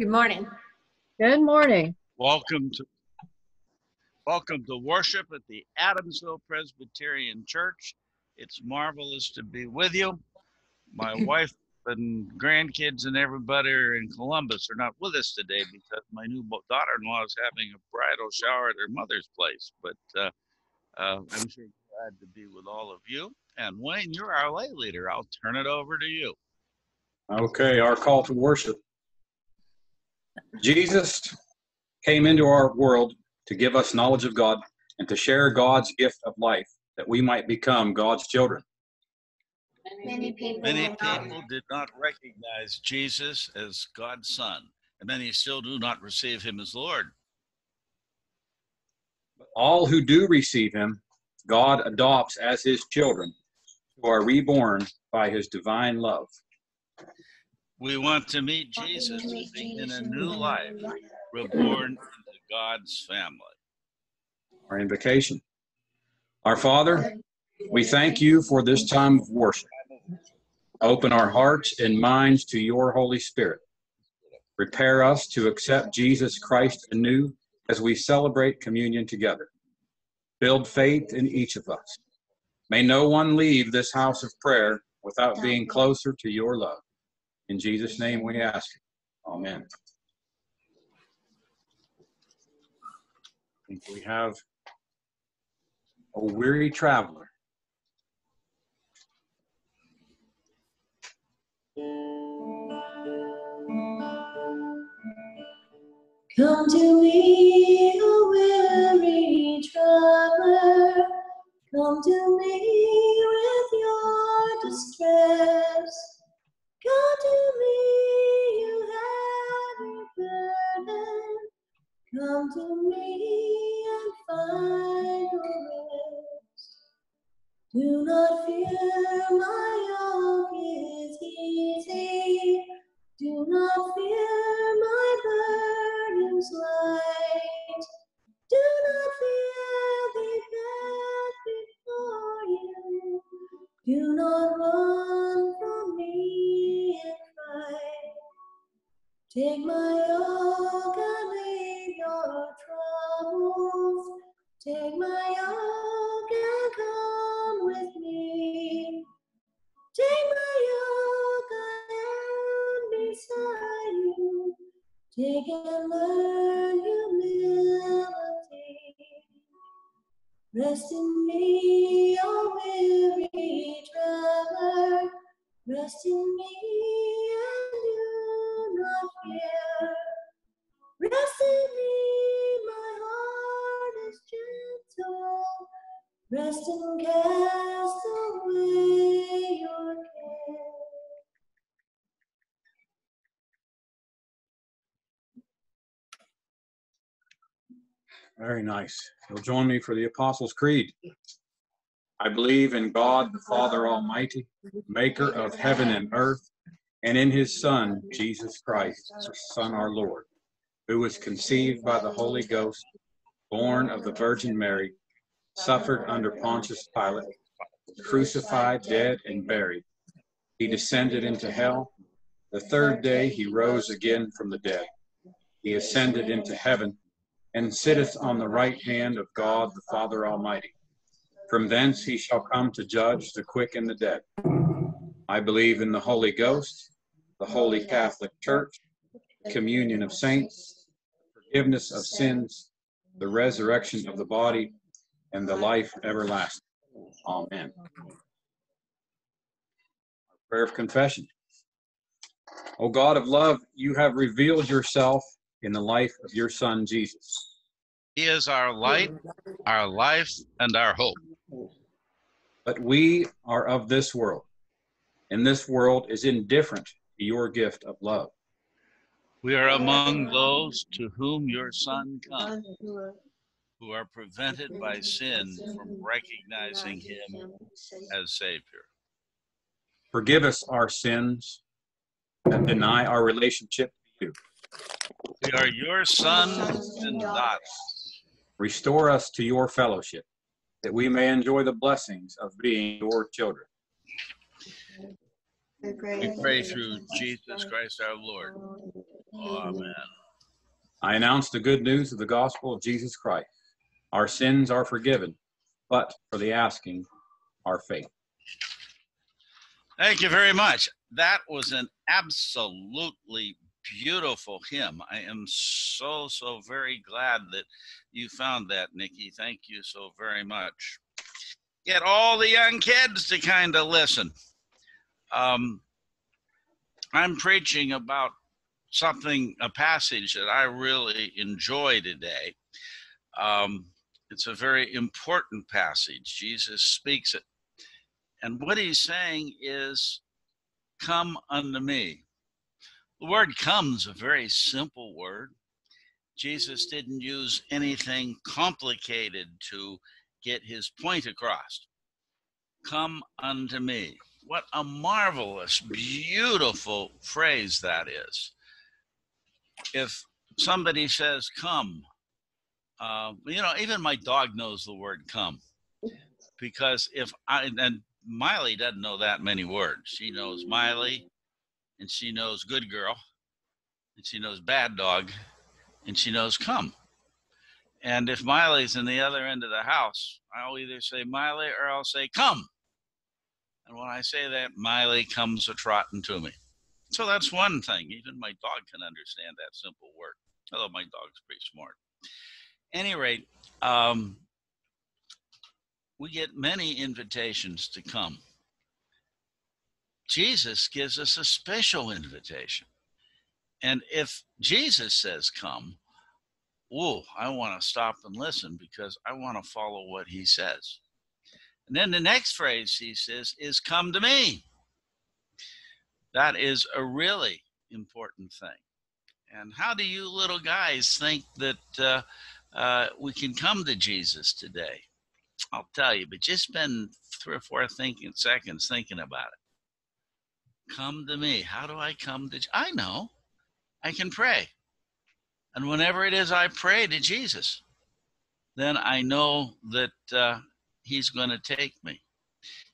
Good morning. Good morning. Welcome to welcome to worship at the Adamsville Presbyterian Church. It's marvelous to be with you. My wife and grandkids and everybody are in Columbus are not with us today because my new daughter-in-law is having a bridal shower at her mother's place. But uh, uh, I'm sure glad to be with all of you. And Wayne, you're our lay leader. I'll turn it over to you. Okay, our call to worship. Jesus came into our world to give us knowledge of God and to share God's gift of life that we might become God's children. Many people. Many people did not recognize Jesus as God's son, and many still do not receive him as Lord. But All who do receive him, God adopts as his children who are reborn by his divine love. We want to meet Jesus and begin a new life, reborn into God's family. Our invocation. Our Father, we thank you for this time of worship. Open our hearts and minds to your Holy Spirit. Prepare us to accept Jesus Christ anew as we celebrate communion together. Build faith in each of us. May no one leave this house of prayer without being closer to your love. In Jesus' name we ask. Amen. We have a weary traveler. Come to me, O weary traveler. Come to me with your distress. Come to me, you heavy burden. Come to me and find your rest. Do not fear, my yoke is easy. Do not fear, my burdens light. Do not fear the path before you. Do not run Take my yoke and leave your troubles. Take my yoke and come with me. Take my yoke, I am beside you. Take and learn humility. Rest in me, O weary traveler. Rest in me Very nice. You'll join me for the Apostles' Creed. I believe in God, the Father Almighty, maker of heaven and earth, and in his Son, Jesus Christ, Son, our Lord, who was conceived by the Holy Ghost, born of the Virgin Mary, suffered under Pontius Pilate, crucified, dead, and buried. He descended into hell. The third day he rose again from the dead. He ascended into heaven and sitteth on the right hand of God the Father Almighty. From thence he shall come to judge the quick and the dead. I believe in the Holy Ghost, the Holy Catholic Church, communion of saints, forgiveness of sins, the resurrection of the body, and the life everlasting. Amen. Prayer of confession. O God of love, you have revealed yourself in the life of your Son Jesus. He is our light, our life, and our hope. But we are of this world, and this world is indifferent to your gift of love. We are among those to whom your Son comes, who are prevented by sin from recognizing him as Savior. Forgive us our sins that deny our relationship to you. We are your sons and daughters. Restore us to your fellowship, that we may enjoy the blessings of being your children. We pray through Jesus Christ our Lord. Amen. I announce the good news of the gospel of Jesus Christ. Our sins are forgiven, but for the asking, our faith. Thank you very much. That was an absolutely beautiful hymn. I am so, so very glad that you found that, Nikki. Thank you so very much. Get all the young kids to kind of listen. Um, I'm preaching about something, a passage that I really enjoy today. Um, it's a very important passage. Jesus speaks it. And what he's saying is, Come unto me. The word comes a very simple word. Jesus didn't use anything complicated to get his point across. Come unto me. What a marvelous, beautiful phrase that is. If somebody says, Come, uh, you know, even my dog knows the word come because if I, and Miley doesn't know that many words. She knows Miley, and she knows good girl, and she knows bad dog, and she knows come. And if Miley's in the other end of the house, I'll either say Miley or I'll say come. And when I say that, Miley comes a trotting to me. So that's one thing. Even my dog can understand that simple word, although my dog's pretty smart. Any rate, um, we get many invitations to come. Jesus gives us a special invitation. And if Jesus says come, whoa, I want to stop and listen because I want to follow what he says. And then the next phrase he says is come to me. That is a really important thing. And how do you little guys think that uh, uh, we can come to Jesus today? I'll tell you, but just spend three or four thinking seconds thinking about it. Come to me. How do I come to? I know. I can pray, and whenever it is I pray to Jesus, then I know that uh, He's going to take me.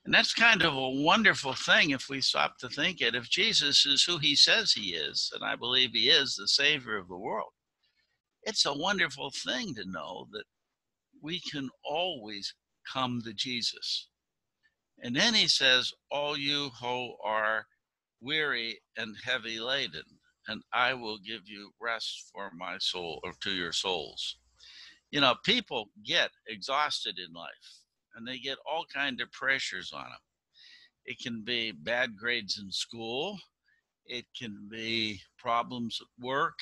And that's kind of a wonderful thing if we stop to think it. If Jesus is who He says He is, and I believe He is the Savior of the world, it's a wonderful thing to know that we can always come to Jesus. And then he says, All you who are weary and heavy laden, and I will give you rest for my soul or to your souls. You know, people get exhausted in life and they get all kind of pressures on them. It can be bad grades in school, it can be problems at work,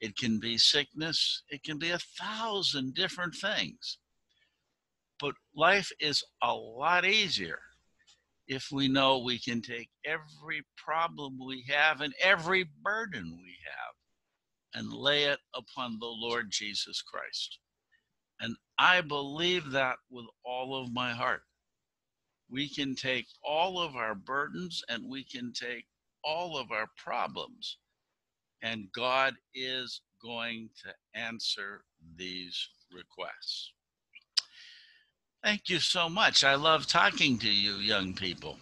it can be sickness, it can be a thousand different things. But life is a lot easier if we know we can take every problem we have and every burden we have and lay it upon the Lord Jesus Christ. And I believe that with all of my heart. We can take all of our burdens and we can take all of our problems, and God is going to answer these requests. Thank you so much. I love talking to you, young people.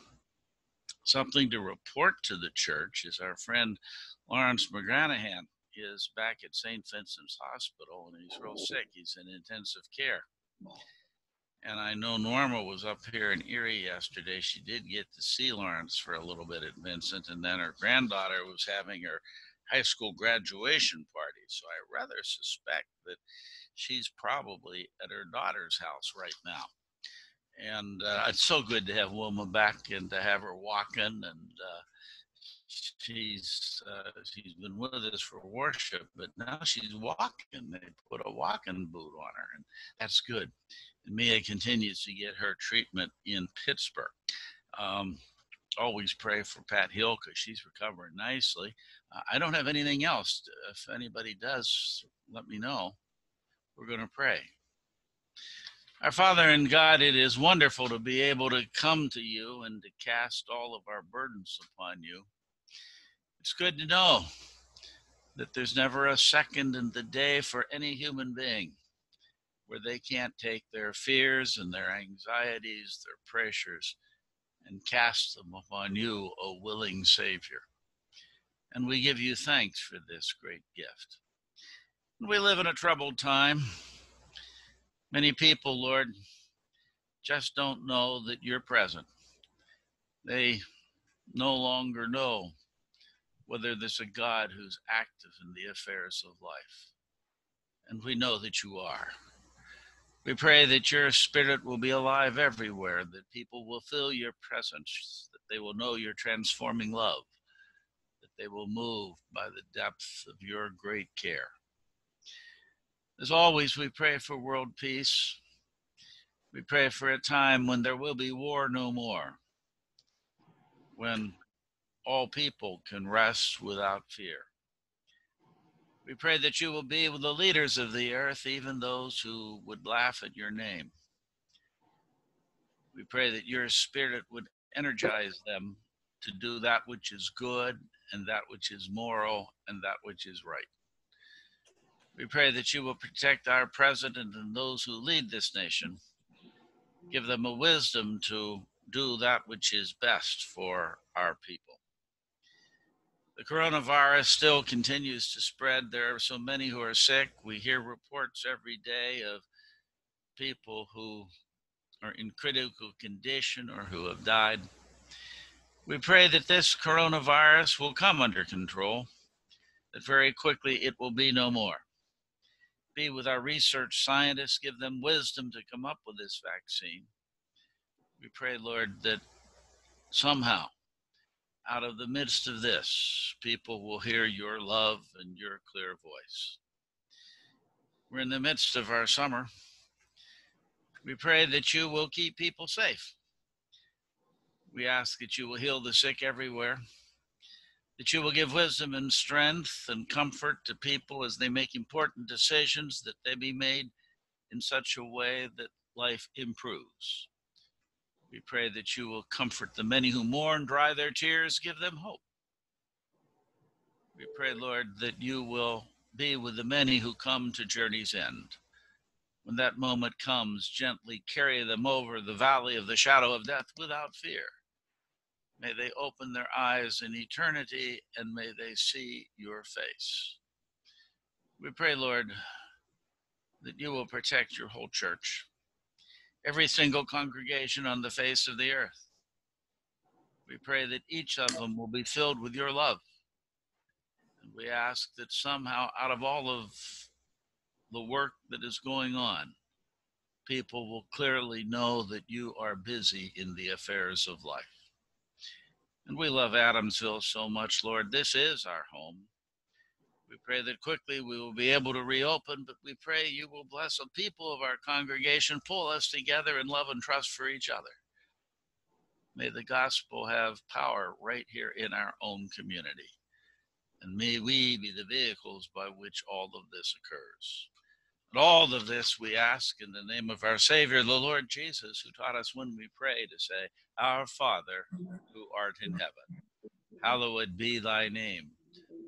Something to report to the church is our friend Lawrence McGranahan is back at St. Vincent's Hospital and he's real sick. He's in intensive care. And I know Norma was up here in Erie yesterday. She did get to see Lawrence for a little bit at Vincent, and then her granddaughter was having her high school graduation party. So I rather suspect that she's probably at her daughter's house right now. And uh, it's so good to have Wilma back and to have her walking. And uh, she's uh, she's been with us for worship, but now she's walking. They put a walking boot on her, and that's good. And Mia continues to get her treatment in Pittsburgh. Um, always pray for Pat Hill because she's recovering nicely. Uh, I don't have anything else. If anybody does, let me know we're going to pray. Our Father in God, it is wonderful to be able to come to you and to cast all of our burdens upon you. It's good to know that there's never a second in the day for any human being where they can't take their fears and their anxieties, their pressures, and cast them upon you, O willing Savior. And we give you thanks for this great gift. We live in a troubled time. Many people, Lord, just don't know that you're present. They no longer know whether there's a God who's active in the affairs of life. And we know that you are. We pray that your spirit will be alive everywhere, that people will feel your presence, that they will know your transforming love, that they will move by the depth of your great care. As always, we pray for world peace. We pray for a time when there will be war no more, when all people can rest without fear. We pray that you will be with the leaders of the earth, even those who would laugh at your name. We pray that your spirit would energize them to do that which is good and that which is moral and that which is right. We pray that you will protect our president and those who lead this nation. Give them a wisdom to do that which is best for our people. The coronavirus still continues to spread. There are so many who are sick. We hear reports every day of people who are in critical condition or who have died. We pray that this coronavirus will come under control, that very quickly it will be no more. Be with our research scientists, give them wisdom to come up with this vaccine. We pray, Lord, that somehow out of the midst of this, people will hear your love and your clear voice. We're in the midst of our summer. We pray that you will keep people safe. We ask that you will heal the sick everywhere, that you will give wisdom and strength and comfort to people as they make important decisions, that they be made in such a way that life improves. We pray that you will comfort the many who mourn, dry their tears, give them hope. We pray, Lord, that you will be with the many who come to journey's end. When that moment comes, gently carry them over the valley of the shadow of death without fear. May they open their eyes in eternity and may they see your face. We pray, Lord, that you will protect your whole church every single congregation on the face of the earth. We pray that each of them will be filled with your love. And we ask that somehow, out of all of the work that is going on, people will clearly know that you are busy in the affairs of life. And we love Adamsville so much, Lord. This is our home. We pray that quickly we will be able to reopen, but we pray you will bless the people of our congregation, pull us together in love and trust for each other. May the gospel have power right here in our own community. And may we be the vehicles by which all of this occurs. All of this we ask in the name of our Savior, the Lord Jesus, who taught us when we pray to say, Our Father, who art in heaven, hallowed be thy name.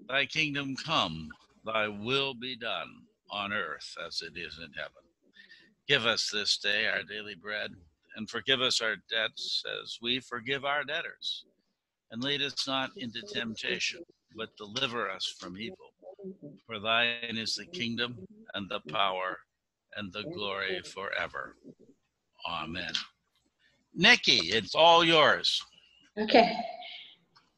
Thy kingdom come, thy will be done on earth as it is in heaven. Give us this day our daily bread, and forgive us our debts as we forgive our debtors. And lead us not into temptation, but deliver us from evil. For thine is the kingdom, and the power, and the glory forever. Amen. Nikki, it's all yours. Okay.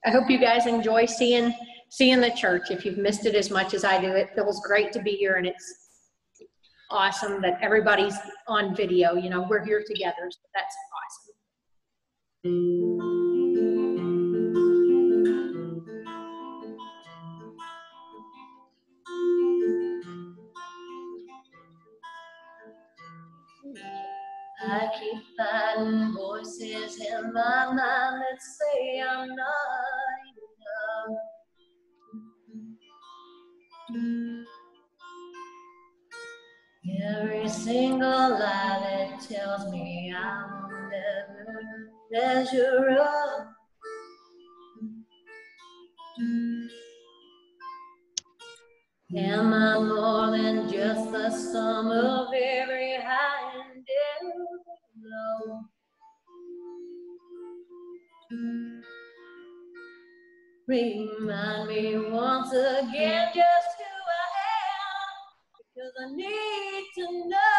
I hope you guys enjoy seeing seeing the church. If you've missed it as much as I do, it feels great to be here and it's awesome that everybody's on video. You know, we're here together. So that's awesome. I keep finding voices in my mind that say I'm not enough. Every single lie that tells me I'll never measure up. Am I more than just the sum of every high and every low? Remind me once again just who I am, because I need to know.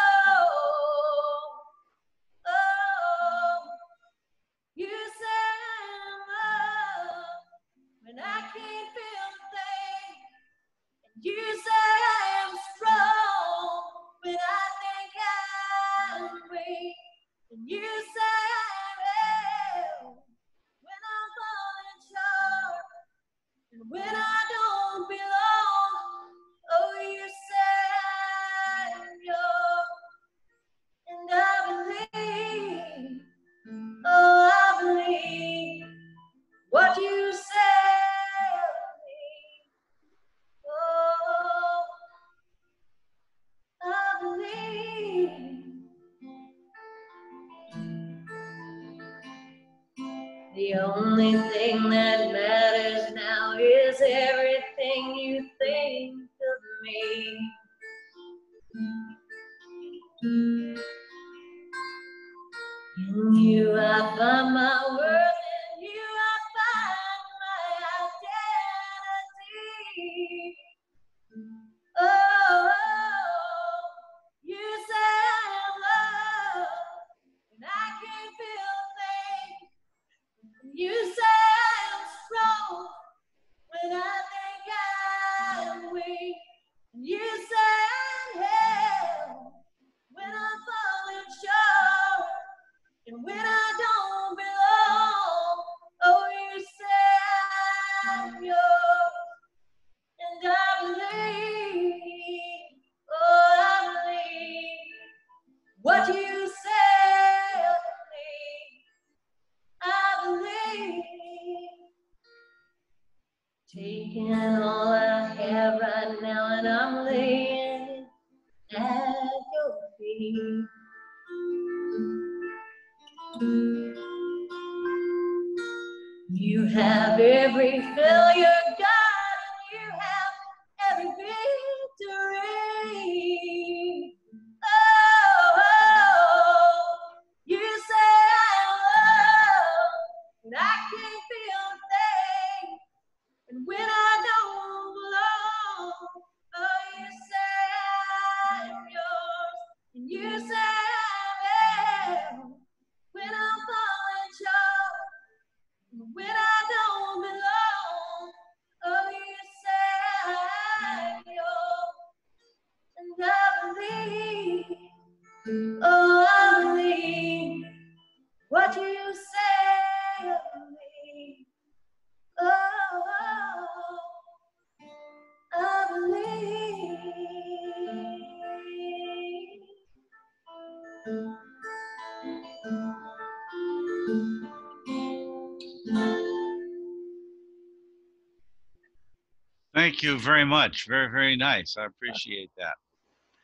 You very much. Very, very nice. I appreciate that.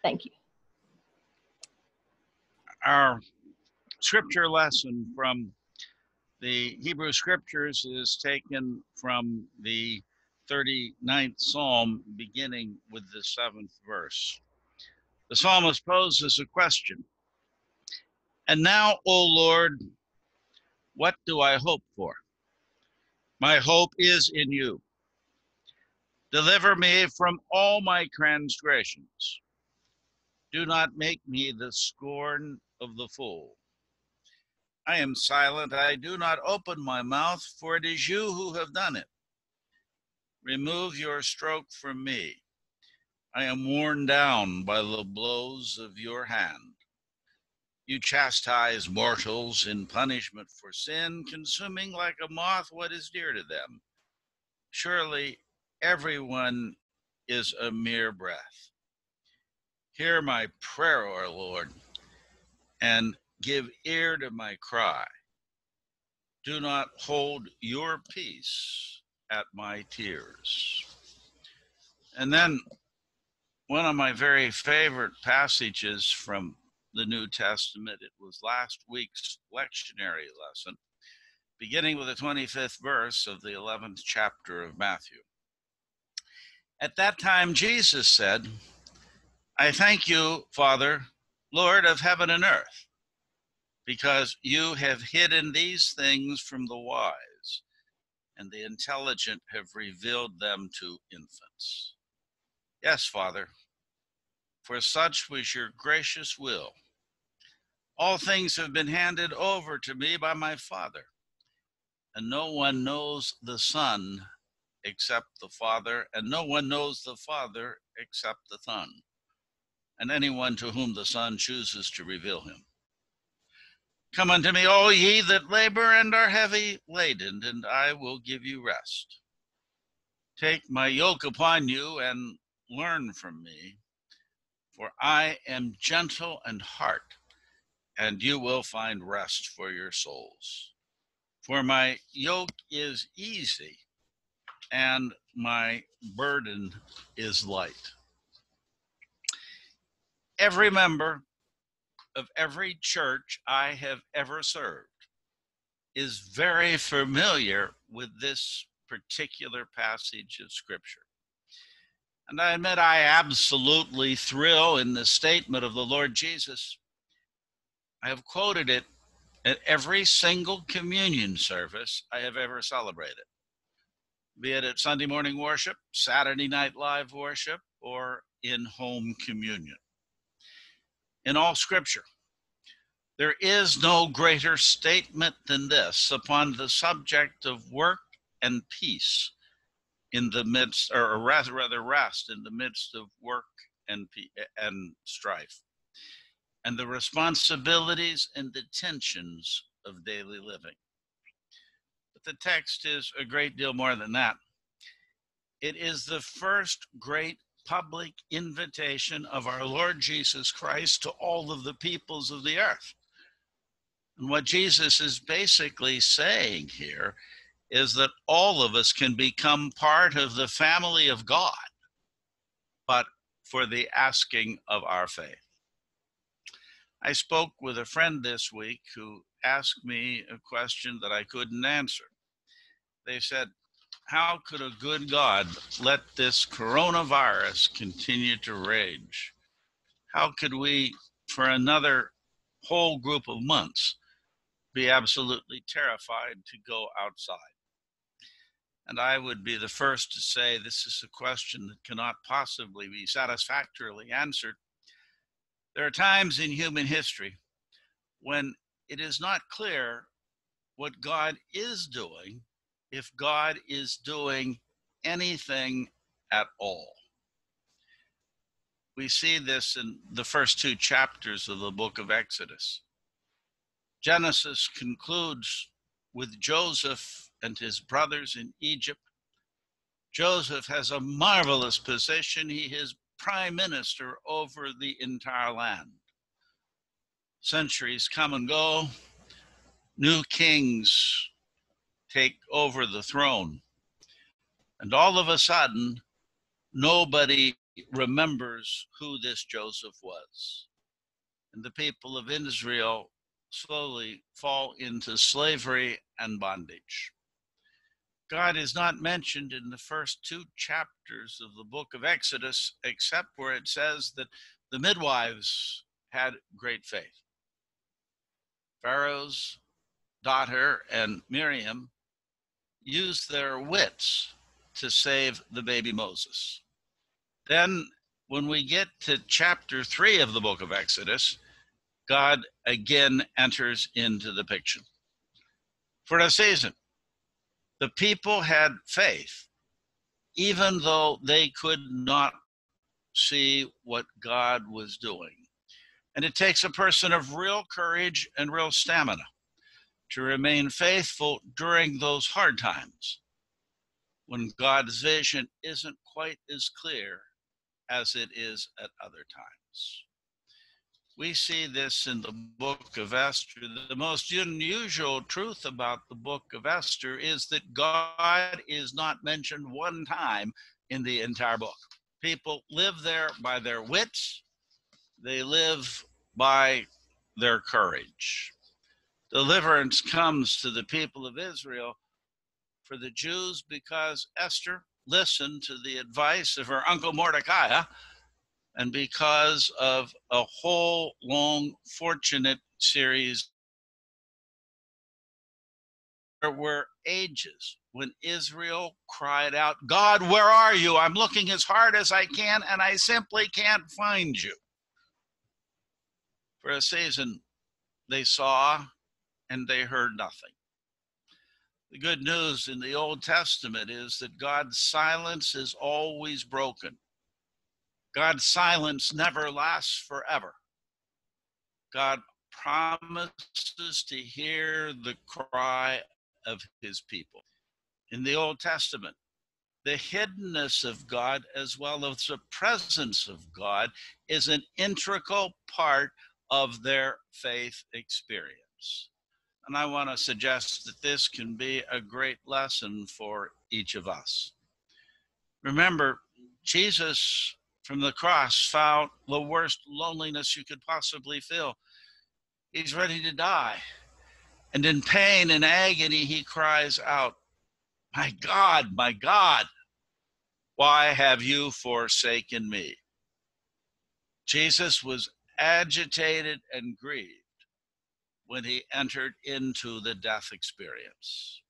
Thank you. Our scripture lesson from the Hebrew scriptures is taken from the 39th Psalm, beginning with the seventh verse. The psalmist poses a question. And now, O Lord, what do I hope for? My hope is in you. Deliver me from all my transgressions. Do not make me the scorn of the fool. I am silent, I do not open my mouth, for it is you who have done it. Remove your stroke from me. I am worn down by the blows of your hand. You chastise mortals in punishment for sin, consuming like a moth what is dear to them. Surely everyone is a mere breath. Hear my prayer, O Lord, and give ear to my cry. Do not hold your peace at my tears. And then one of my very favorite passages from the New Testament, it was last week's lectionary lesson, beginning with the 25th verse of the 11th chapter of Matthew. At that time, Jesus said, I thank you, Father, Lord of heaven and earth, because you have hidden these things from the wise and the intelligent have revealed them to infants. Yes, Father, for such was your gracious will. All things have been handed over to me by my Father, and no one knows the Son except the Father, and no one knows the Father except the Son, and anyone to whom the Son chooses to reveal him. Come unto me, all ye that labor and are heavy laden, and I will give you rest. Take my yoke upon you and learn from me, for I am gentle and heart, and you will find rest for your souls. For my yoke is easy and my burden is light. Every member of every church I have ever served is very familiar with this particular passage of Scripture. And I admit I absolutely thrill in the statement of the Lord Jesus. I have quoted it at every single communion service I have ever celebrated be it at Sunday morning worship, Saturday night live worship, or in home communion. In all scripture, there is no greater statement than this upon the subject of work and peace in the midst, or rather, rather rest in the midst of work and, and strife, and the responsibilities and the tensions of daily living the text is a great deal more than that. It is the first great public invitation of our Lord Jesus Christ to all of the peoples of the earth. And what Jesus is basically saying here is that all of us can become part of the family of God, but for the asking of our faith. I spoke with a friend this week who asked me a question that I couldn't answer they said, How could a good God let this coronavirus continue to rage? How could we, for another whole group of months, be absolutely terrified to go outside? And I would be the first to say this is a question that cannot possibly be satisfactorily answered. There are times in human history when it is not clear what God is doing if God is doing anything at all. We see this in the first two chapters of the book of Exodus. Genesis concludes with Joseph and his brothers in Egypt. Joseph has a marvelous position. He is prime minister over the entire land. Centuries come and go, new kings take over the throne. And all of a sudden, nobody remembers who this Joseph was. And the people of Israel slowly fall into slavery and bondage. God is not mentioned in the first two chapters of the book of Exodus, except where it says that the midwives had great faith. Pharaoh's daughter and Miriam use their wits to save the baby Moses. Then, when we get to chapter three of the book of Exodus, God again enters into the picture. For a season, the people had faith, even though they could not see what God was doing. And it takes a person of real courage and real stamina to remain faithful during those hard times when God's vision isn't quite as clear as it is at other times. We see this in the book of Esther. The most unusual truth about the book of Esther is that God is not mentioned one time in the entire book. People live there by their wits, they live by their courage deliverance comes to the people of Israel for the Jews because Esther listened to the advice of her uncle Mordecai and because of a whole long fortunate series there were ages when Israel cried out, God, where are you? I'm looking as hard as I can and I simply can't find you. For a season, they saw and they heard nothing. The good news in the Old Testament is that God's silence is always broken. God's silence never lasts forever. God promises to hear the cry of his people. In the Old Testament, the hiddenness of God as well as the presence of God is an integral part of their faith experience. And I want to suggest that this can be a great lesson for each of us. Remember, Jesus from the cross found the worst loneliness you could possibly feel. He's ready to die. And in pain and agony, he cries out, My God, my God, why have you forsaken me? Jesus was agitated and grieved when he entered into the death experience.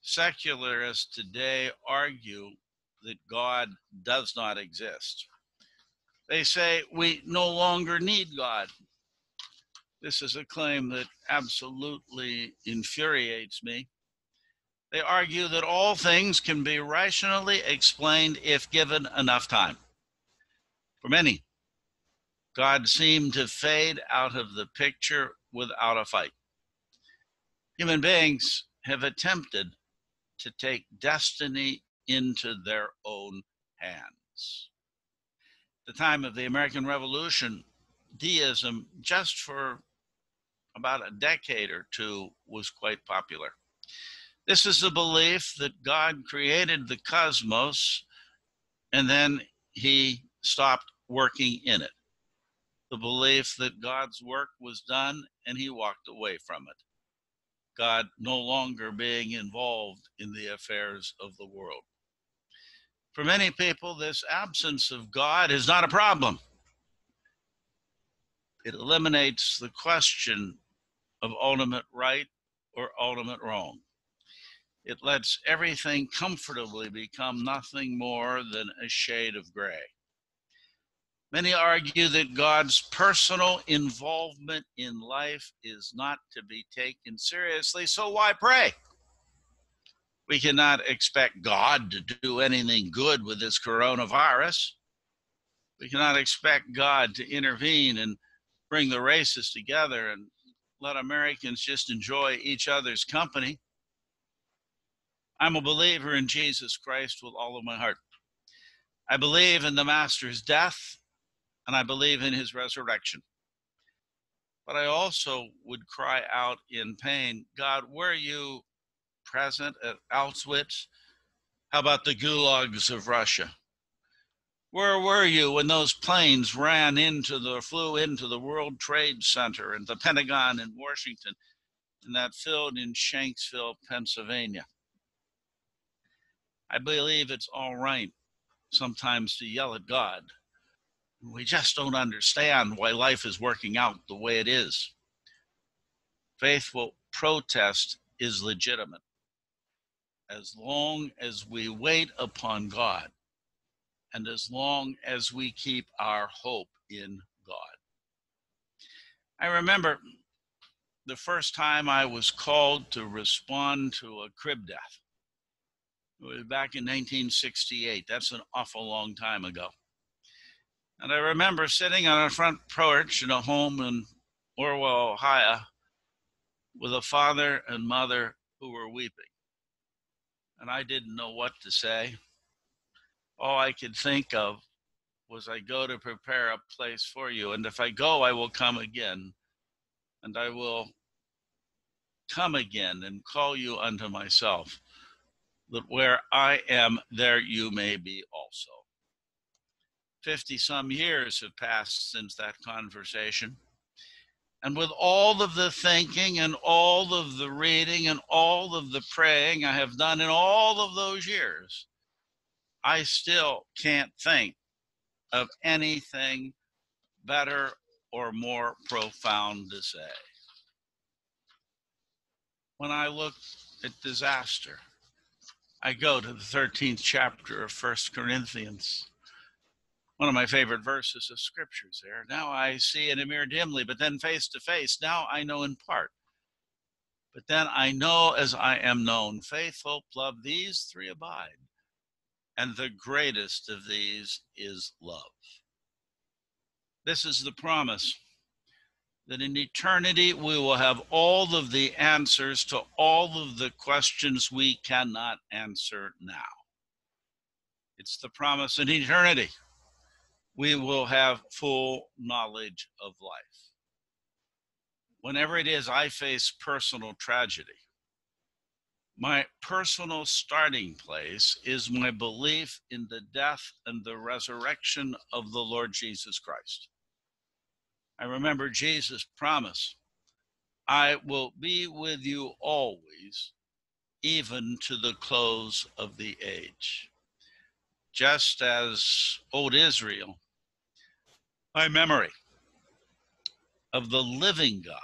Secularists today argue that God does not exist. They say we no longer need God. This is a claim that absolutely infuriates me. They argue that all things can be rationally explained if given enough time. For many, God seemed to fade out of the picture without a fight. Human beings have attempted to take destiny into their own hands. At the time of the American Revolution, deism, just for about a decade or two, was quite popular. This is the belief that God created the cosmos and then he stopped working in it the belief that God's work was done and he walked away from it. God no longer being involved in the affairs of the world. For many people, this absence of God is not a problem. It eliminates the question of ultimate right or ultimate wrong. It lets everything comfortably become nothing more than a shade of gray. Many argue that God's personal involvement in life is not to be taken seriously, so why pray? We cannot expect God to do anything good with this coronavirus. We cannot expect God to intervene and bring the races together and let Americans just enjoy each other's company. I'm a believer in Jesus Christ with all of my heart. I believe in the Master's death and I believe in his resurrection. But I also would cry out in pain God, were you present at Auschwitz? How about the gulags of Russia? Where were you when those planes ran into the, flew into the World Trade Center and the Pentagon in Washington and that filled in Shanksville, Pennsylvania? I believe it's all right sometimes to yell at God we just don't understand why life is working out the way it is. Faithful protest is legitimate as long as we wait upon God and as long as we keep our hope in God. I remember the first time I was called to respond to a crib death. It was back in 1968. That's an awful long time ago. And I remember sitting on a front porch in a home in Orwell, Ohio, with a father and mother who were weeping. And I didn't know what to say. All I could think of was, I go to prepare a place for you. And if I go, I will come again. And I will come again and call you unto myself, that where I am, there you may be also. 50 some years have passed since that conversation. And with all of the thinking and all of the reading and all of the praying I have done in all of those years, I still can't think of anything better or more profound to say. When I look at disaster I go to the 13th chapter of First Corinthians. One of my favorite verses of scriptures there. Now I see in a mirror dimly, but then face to face. Now I know in part. But then I know as I am known. Faith, hope, love, these three abide. And the greatest of these is love. This is the promise that in eternity we will have all of the answers to all of the questions we cannot answer now. It's the promise in eternity. We will have full knowledge of life. Whenever it is I face personal tragedy, my personal starting place is my belief in the death and the resurrection of the Lord Jesus Christ. I remember Jesus' promise I will be with you always, even to the close of the age. Just as old Israel, my memory of the living God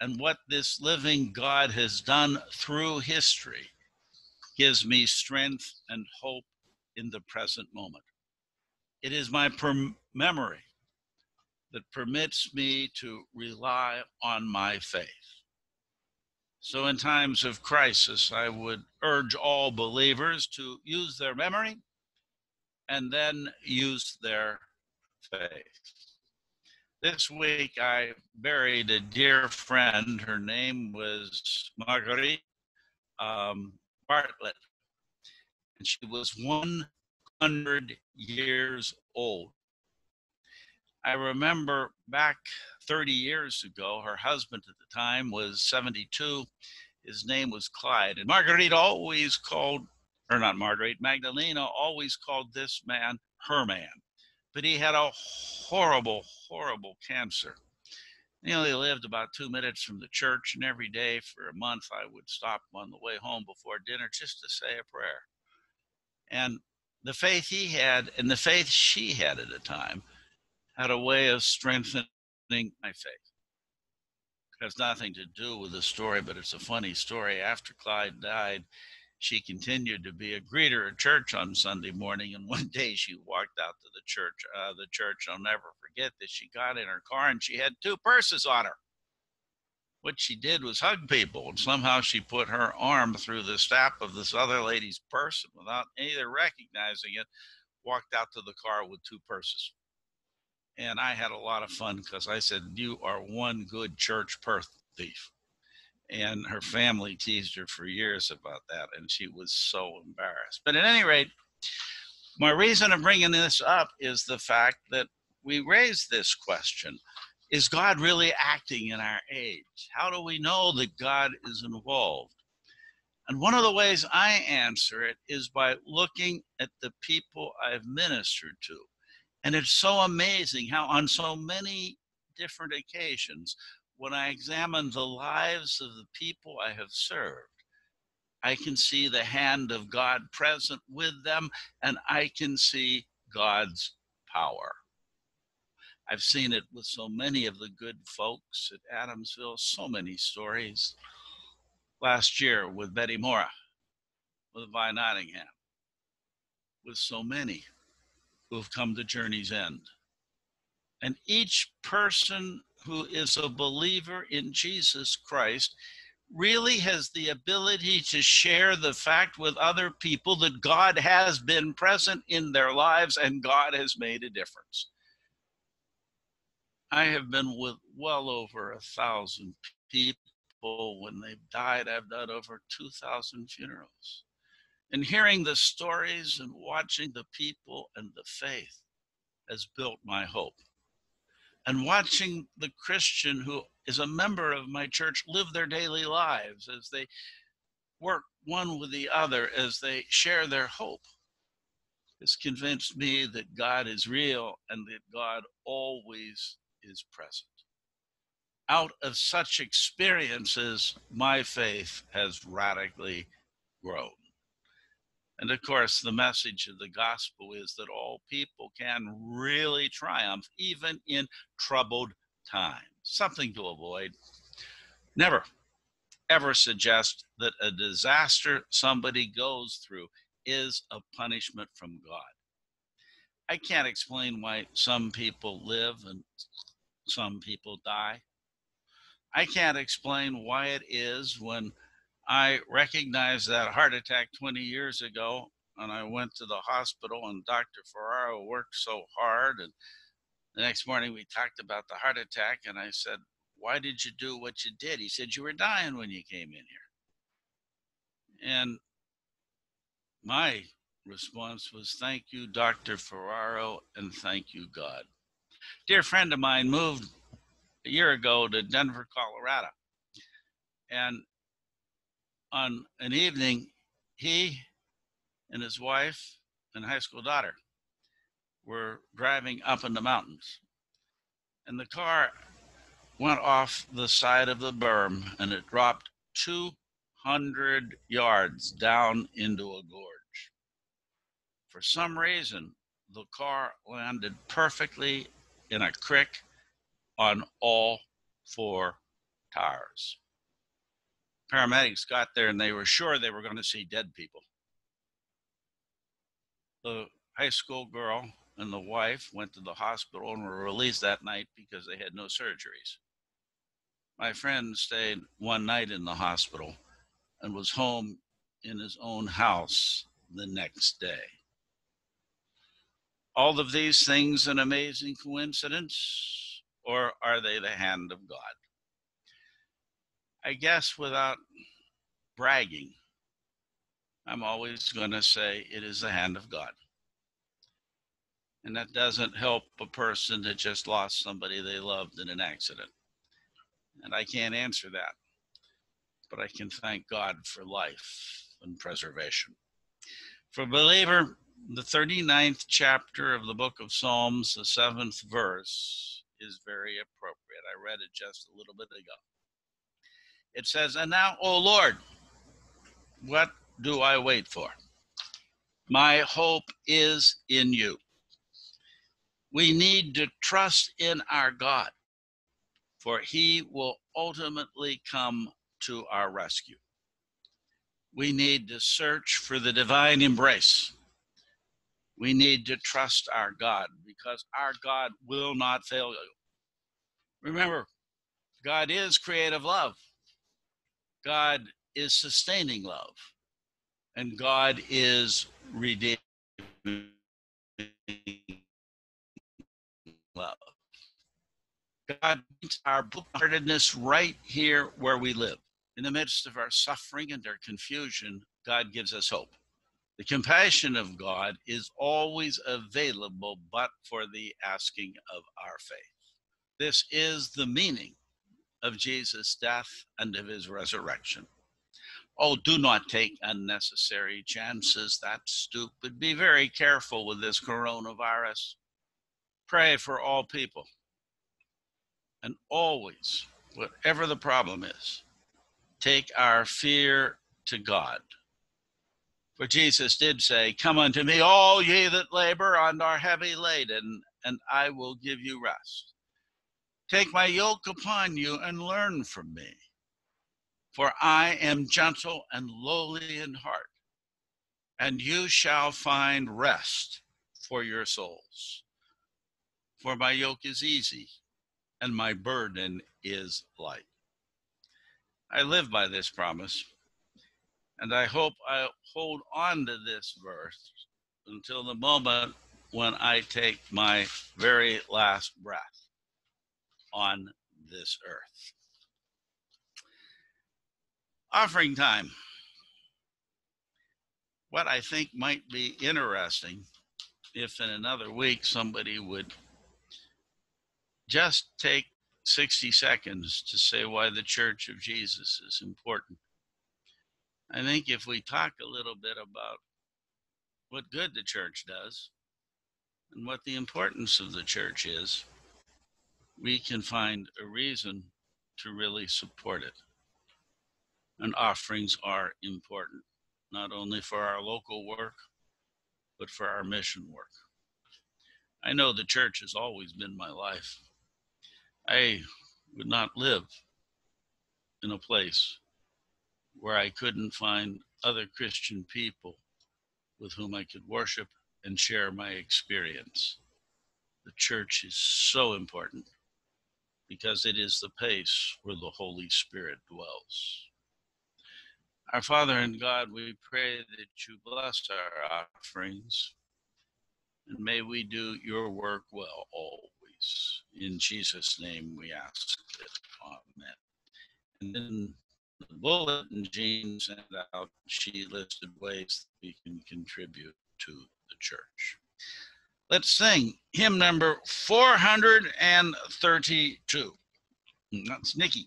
and what this living God has done through history gives me strength and hope in the present moment. It is my memory that permits me to rely on my faith. So, in times of crisis, I would urge all believers to use their memory and then use their This week, I buried a dear friend. Her name was Marguerite um, Bartlett, and she was 100 years old. I remember back 30 years ago, her husband at the time was 72. His name was Clyde. And Marguerite always called, or not Marguerite, Magdalena always called this man her man. But he had a horrible, horrible cancer. He only lived about two minutes from the church, and every day for a month I would stop on the way home before dinner just to say a prayer. And the faith he had and the faith she had at the time had a way of strengthening my faith. It has nothing to do with the story, but it's a funny story. After Clyde died, she continued to be a greeter at church on Sunday morning. And one day she walked out to the church. Uh, the church, I'll never forget that she got in her car and she had two purses on her. What she did was hug people, and somehow she put her arm through the strap of this other lady's purse, and without either recognizing it, walked out to the car with two purses and I had a lot of fun because I said, "You are one good church purse thief," and her family teased her for years about that, and she was so embarrassed. But at any rate, my reason of bringing this up is the fact that we raised this question: Is God really acting in our age? How do we know that God is involved? And one of the ways I answer it is by looking at the people I've ministered to and it's so amazing how, on so many different occasions, when I examine the lives of the people I have served, I can see the hand of God present with them, and I can see God's power. I've seen it with so many of the good folks at Adamsville, so many stories. Last year with Betty Mora, with Vi Nottingham, with so many who have come to Journey's End. And each person who is a believer in Jesus Christ really has the ability to share the fact with other people that God has been present in their lives and God has made a difference. I have been with well over a thousand people. When they've died, I've done over 2,000 funerals and hearing the stories and watching the people and the faith has built my hope. And watching the Christian who is a member of my church live their daily lives as they work one with the other, as they share their hope, has convinced me that God is real and that God always is present. Out of such experiences, my faith has radically grown. And of course, the message of the gospel is that all people can really triumph, even in troubled times. Something to avoid. Never, ever suggest that a disaster somebody goes through is a punishment from God. I can't explain why some people live and some people die. I can't explain why it is when I recognized that heart attack 20 years ago and I went to the hospital and Dr. Ferraro worked so hard and the next morning we talked about the heart attack and I said, why did you do what you did? He said, you were dying when you came in here. And my response was, thank you, Dr. Ferraro, and thank you, God. Dear friend of mine moved a year ago to Denver, Colorado. And on an evening, he and his wife and high school daughter were driving up in the mountains. And the car went off the side of the berm and it dropped 200 yards down into a gorge. For some reason, the car landed perfectly in a creek on all four tires. Paramedics got there and they were sure they were going to see dead people. The high school girl and the wife went to the hospital and were released that night because they had no surgeries. My friend stayed one night in the hospital and was home in his own house the next day. All of these things an amazing coincidence, or are they the hand of God? I guess without bragging, I'm always going to say it is the hand of God. And that doesn't help a person that just lost somebody they loved in an accident. And I can't answer that, but I can thank God for life and preservation. For believer, the 39th chapter of the book of Psalms, the seventh verse, is very appropriate. I read it just a little bit ago. It says, And now, O Lord, what do I wait for? My hope is in you. We need to trust in our God, for he will ultimately come to our rescue. We need to search for the divine embrace. We need to trust our God because our God will not fail you. Remember, God is creative love. God is sustaining love. And God is redeeming love. God meets our brokenheartedness right here where we live. In the midst of our suffering and our confusion, God gives us hope. The compassion of God is always available, but for the asking of our faith. This is the meaning of Jesus' death and of his resurrection. Oh, do not take unnecessary chances. That's stupid. Be very careful with this coronavirus. Pray for all people. And always, whatever the problem is, take our fear to God. For Jesus did say, Come unto me, all ye that labor and are heavy laden, and I will give you rest. Take my yoke upon you and learn from me. For I am gentle and lowly in heart, and you shall find rest for your souls. For my yoke is easy and my burden is light. I live by this promise, and I hope I hold on to this verse until the moment when I take my very last breath on this earth. Offering time. What I think might be interesting if in another week somebody would just take 60 seconds to say why the Church of Jesus is important. I think if we talk a little bit about what good the church does and what the importance of the church is, we can find a reason to really support it. And offerings are important, not only for our local work, but for our mission work. I know the church has always been my life. I would not live in a place where I couldn't find other Christian people with whom I could worship and share my experience. The church is so important because it is the place where the Holy Spirit dwells. Our Father in God, we pray that you bless our offerings and may we do your work well always. In Jesus' name we ask it. Amen. And then the bulletin Jean sent out, she listed ways that we can contribute to the church. Let's sing hymn number 432. That's Nikki.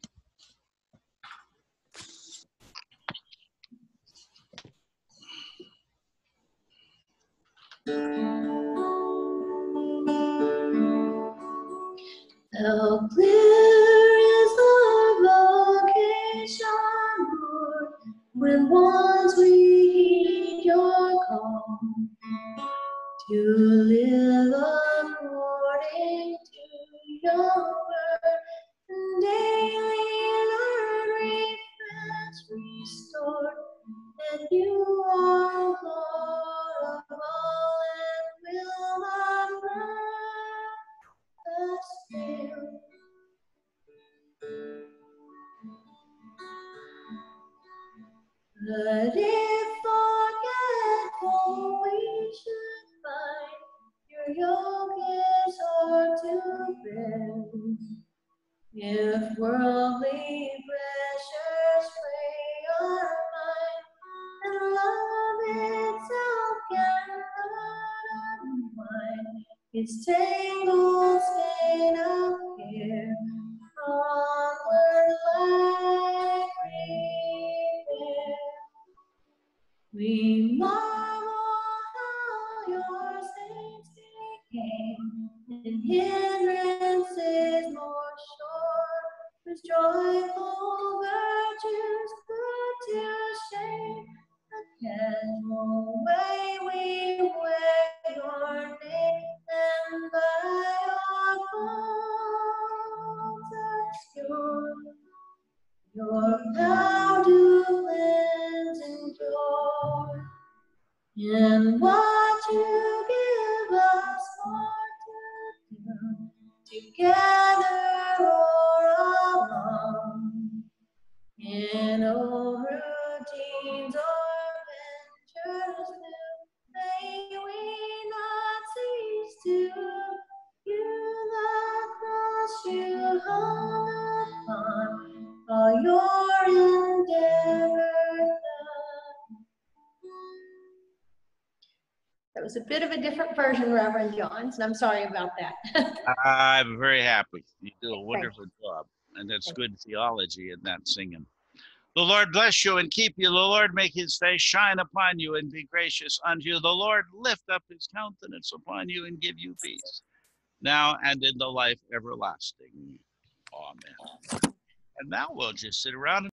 Clear hindrances more sure, whose joyful Reverend Johns, and I'm sorry about that. I'm very happy. You do a wonderful job, and that's good theology in that singing. The Lord bless you and keep you. The Lord make his face shine upon you and be gracious unto you. The Lord lift up his countenance upon you and give you peace, now and in the life everlasting. Amen. And now we'll just sit around and